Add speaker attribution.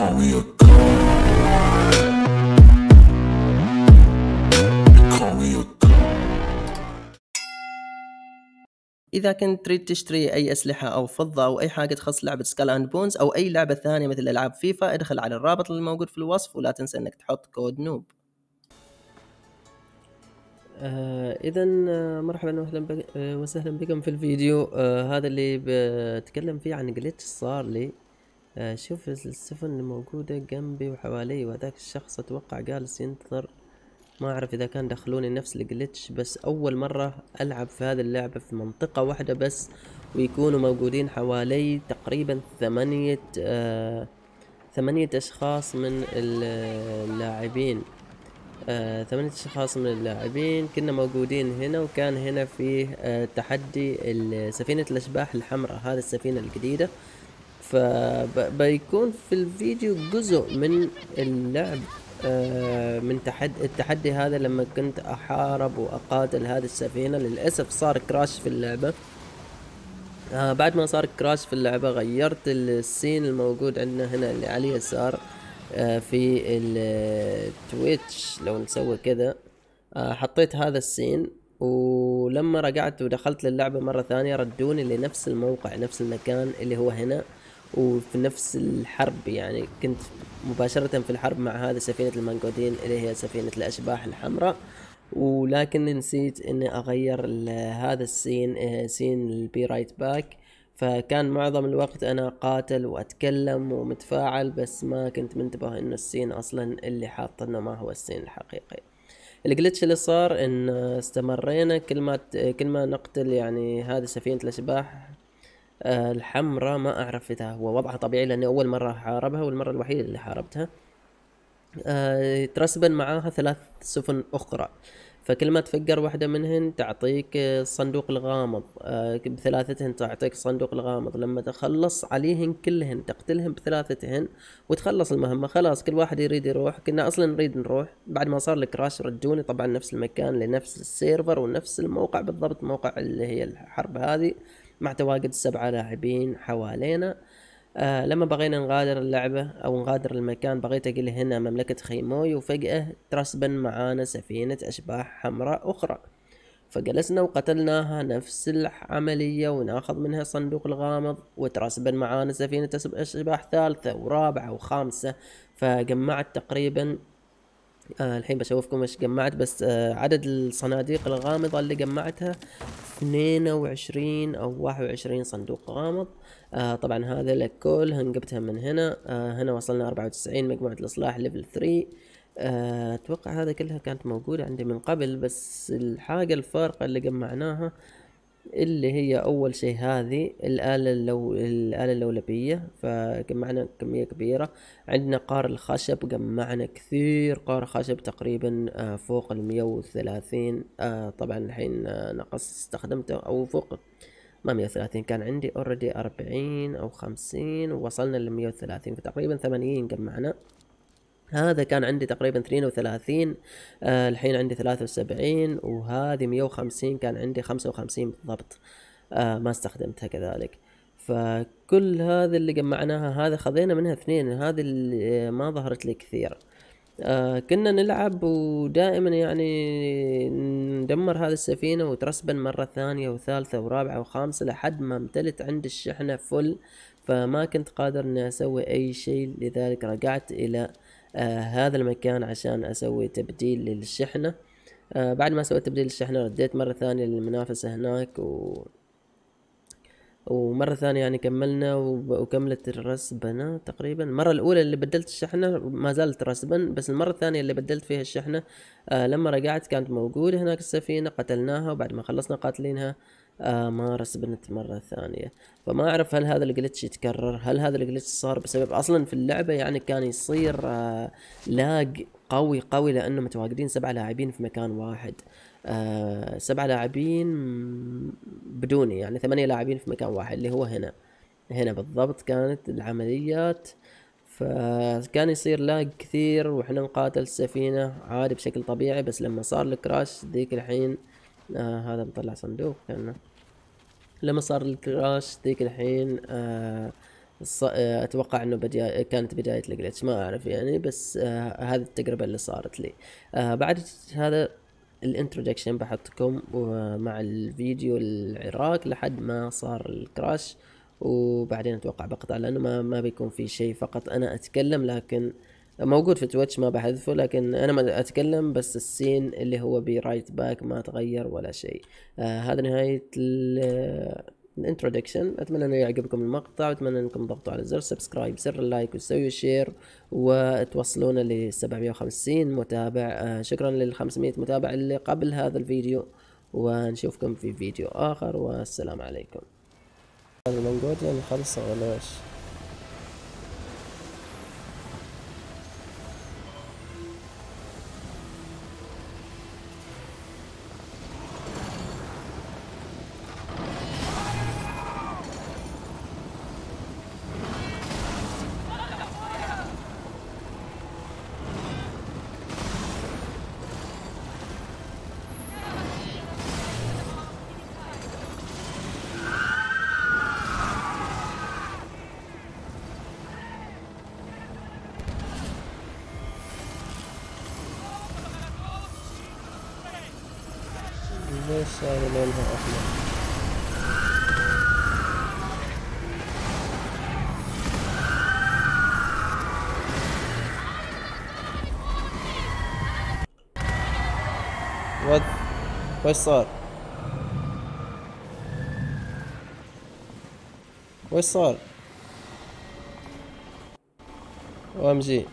Speaker 1: call me a.
Speaker 2: إذا كنت تريد تشتري أي أسلحة أو فضة أو أي حاجة تخص لعبة Skull and Bones أو أي لعبة ثانية مثل ألعاب فيفا ادخل على الرابط اللي موجود في الوصف ولا تنسى إنك تحط كود نوب آه إذا مرحبا وأهلا بك آه وسهلا بكم في الفيديو آه هذا اللي بتكلم فيه عن glitch صار لي آه شوف السفن اللي موجودة جنبي وحوالي وهذاك الشخص أتوقع جالس ينتظر ما أعرف إذا كان دخلوني نفس الجليتش بس أول مرة ألعب في هذه اللعبة في منطقة واحدة بس ويكونوا موجودين حوالي تقريبا ثمانية آه ثمانية أشخاص من اللاعبين. آه، ثمانية أشخاص من اللاعبين كنا موجودين هنا وكان هنا فيه آه، تحدي سفينة الأشباح الحمراء هذه السفينة الجديدة. فبيكون في الفيديو جزء من اللعب آه، من تحدي التحدي هذا لما كنت أحارب وأقاتل هذه السفينة. للأسف صار كراش في اللعبة. آه بعد ما صار كراش في اللعبة غيرت السين الموجود عندنا هنا اللي على اليسار آه في التويتش لو نسوي كذا. آه حطيت هذا ال scene ولما رجعت ودخلت للعبة مرة ثانية ردوني لنفس الموقع نفس المكان اللي هو هنا. وفي نفس الحرب يعني كنت مباشرة في الحرب مع هذه سفينة المنقودين اللي هي سفينة الأشباح الحمراء. ولكن نسيت إني أغير هذا ال scene آه، scene ال be right back فكان معظم الوقت أنا قاتل وأتكلم ومتفاعل بس ما كنت منتبه إنه ال scene أصلا اللي حاط إنه ما هو ال scene الحقيقي. الجلتش اللي صار إن استمرينا كل ما كل ما نقتل يعني هذه سفينة الأشباح الحمراء ما أعرف إذا هو وضعها طبيعي لأني أول مرة حاربها والمرة الوحيدة اللي حاربتها. آه، ترسبن معاها ثلاث سفن أخرى. فكل ما تفجر واحدة منهن تعطيك آه، الصندوق الغامض. آه، بثلاثتهن تعطيك الصندوق الغامض. لما تخلص عليهن كلهن تقتلهن بثلاثتهن وتخلص المهمة خلاص كل واحد يريد يروح. كنا أصلا نريد نروح. بعد ما صار الكراش رجوني طبعا نفس المكان لنفس السيرفر ونفس الموقع بالضبط موقع اللي هي الحرب هذه. مع تواجد سبعة لاعبين حوالينا. آه لما بغينا نغادر اللعبة أو نغادر المكان بغيت أقول هنا مملكة خيموي وفجأة ترسبن معانا سفينة أشباح حمراء أخرى. فجلسنا وقتلناها نفس العملية وناخذ منها صندوق الغامض وترسبن معانا سفينة أشباح ثالثة ورابعة وخامسة. فجمعت تقريبا آه الحين بشوفكم إيش جمعت بس آه عدد الصناديق الغامضة اللي جمعتها 22 أو 21 صندوق غامض. آه طبعا هذا لك كلهن جبتها من هنا. آه هنا وصلنا 94 مجموعة الإصلاح level 3 آه، أتوقع هذا كلها كانت موجودة عندي من قبل بس الحاجة الفارقة اللي جمعناها اللي هي أول شيء هذه الآلة اللو... الآلة اللولبية فجمعنا كمية كبيرة. عندنا قار الخشب جمعنا كثير قار خشب تقريبا آه، فوق المية وثلاثين. آه، طبعا الحين آه، نقص استخدمته أو فوق ما مية وثلاثين كان عندي اوريدي أربعين أو خمسين ووصلنا لمية وثلاثين فتقريبا ثمانين جمعنا. هذا كان عندي تقريبا 32 آه الحين عندي 73 وهذه 150 كان عندي 55 بالضبط آه ما استخدمتها كذلك. فكل هذا اللي جمعناها هذا خذينا منها اثنين هذه اللي ما ظهرت لي كثير. آه كنا نلعب ودائما يعني ندمر هذه السفينة وترسبن مرة ثانية وثالثة ورابعة وخامسة لحد ما امتلت عندي الشحنة فل فما كنت قادر إني أسوي أي شيء لذلك رجعت إلى آه هذا المكان عشان أسوي تبديل للشحنة. آه بعد ما سويت تبديل الشحنة رديت مرة ثانية للمنافسة هناك و ومرة ثانية يعني كملنا وكملت الرسبنة تقريبا. المرة الأولى اللي بدلت الشحنة ما زالت رسبن بس المرة الثانية اللي بدلت فيها الشحنة آه لما رجعت كانت موجودة هناك السفينة قتلناها وبعد ما خلصنا قاتلينها آه ما رسبنت مرة ثانية. فما أعرف هل هذا الجلتش يتكرر هل هذا الجلتش صار بسبب أصلا في اللعبة يعني كان يصير آه لاج قوي قوي لأنه متواجدين سبعة لاعبين في مكان واحد. آه سبعة لاعبين بدوني يعني ثمانية لاعبين في مكان واحد اللي هو هنا. هنا بالضبط كانت العمليات. فكان يصير لاج كثير وإحنا نقاتل السفينة عادي بشكل طبيعي بس لما صار الكراش ذيك الحين آه هذا مطلع صندوق كأنه. لما صار الكراش ذيك الحين آه آه، أتوقع إنه بداية كانت بداية الجلتش ما أعرف يعني بس آه هذه التجربة اللي صارت لي. آه بعد هذا ال introduction بحطكم مع الفيديو العراق لحد ما صار ال crash وبعدين أتوقع بقطع لأنه ما ما بيكون في شيء فقط أنا أتكلم لكن موجود في Twitch ما بحذفه لكن أنا ما أتكلم بس ال scene اللي هو برايت باك ما تغير ولا شيء. آه هذا نهاية ال introduction أتمنى أنه يعجبكم المقطع وأتمنى أنكم تضغطوا على زر subscribe زر ال like وتسويوا share وتوصلونا ل 750 متابع. آه شكرا لل 500 متابع اللي قبل هذا الفيديو ونشوفكم في فيديو آخر. والسلام عليكم. المنقود يعني خلصه ولا ليش هذا لونها احمر؟ وات وش صار؟ وش صار؟ ام جي